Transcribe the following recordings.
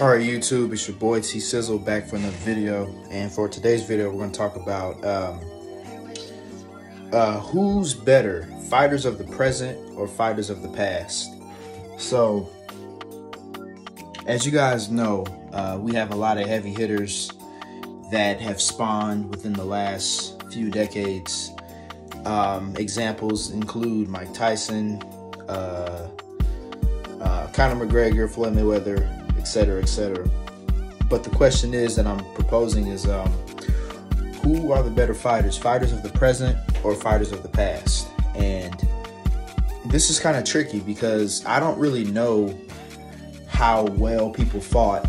All right, YouTube, it's your boy T Sizzle back for another video. And for today's video, we're going to talk about um, uh, who's better, fighters of the present or fighters of the past. So, as you guys know, uh, we have a lot of heavy hitters that have spawned within the last few decades. Um, examples include Mike Tyson, uh, uh, Conor McGregor, Floyd Mayweather, etc., etc. But the question is that I'm proposing is um, who are the better fighters, fighters of the present or fighters of the past? And this is kind of tricky because I don't really know how well people fought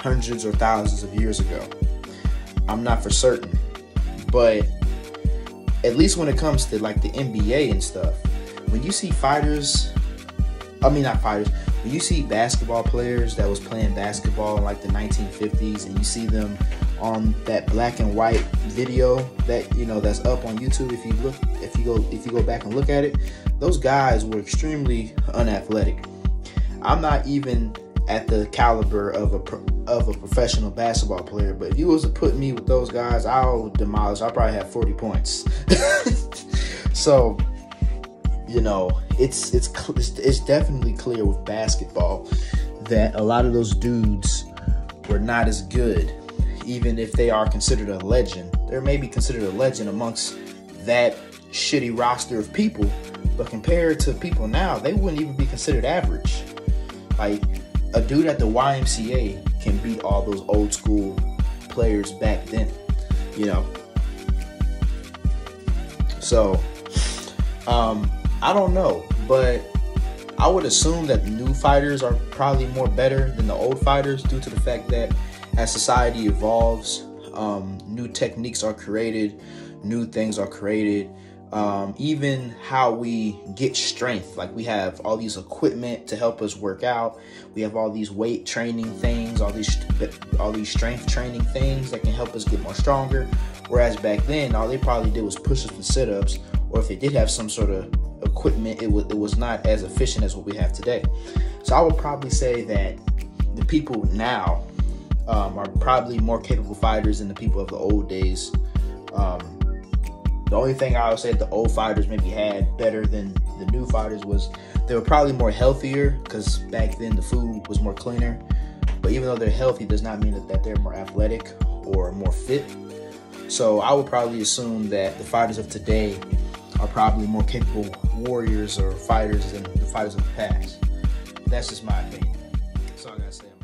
hundreds or thousands of years ago. I'm not for certain, but at least when it comes to like the NBA and stuff, when you see fighters, I mean not fighters, you see basketball players that was playing basketball in like the 1950s and you see them on that black and white video that you know that's up on YouTube if you look if you go if you go back and look at it those guys were extremely unathletic. I'm not even at the caliber of a of a professional basketball player but if you was to put me with those guys I'll demolish I'll probably have 40 points. So you know, it's it's it's definitely clear with basketball that a lot of those dudes were not as good, even if they are considered a legend. They're maybe considered a legend amongst that shitty roster of people, but compared to people now, they wouldn't even be considered average. Like a dude at the YMCA can beat all those old school players back then, you know. So, um, I don't know, but I would assume that new fighters are probably more better than the old fighters due to the fact that as society evolves, um, new techniques are created, new things are created. Um, even how we get strength, like we have all these equipment to help us work out. We have all these weight training things, all these all these strength training things that can help us get more stronger. Whereas back then, all they probably did was push us to sit ups, or if they did have some sort of equipment, it was it was not as efficient as what we have today. So I would probably say that the people now um, are probably more capable fighters than the people of the old days. Um, the only thing I would say the old fighters maybe had better than the new fighters was they were probably more healthier because back then the food was more cleaner. But even though they're healthy, does not mean that, that they're more athletic or more fit. So I would probably assume that the fighters of today are probably more capable warriors or fighters than the fighters of the past. That's just my opinion. That's all I gotta say.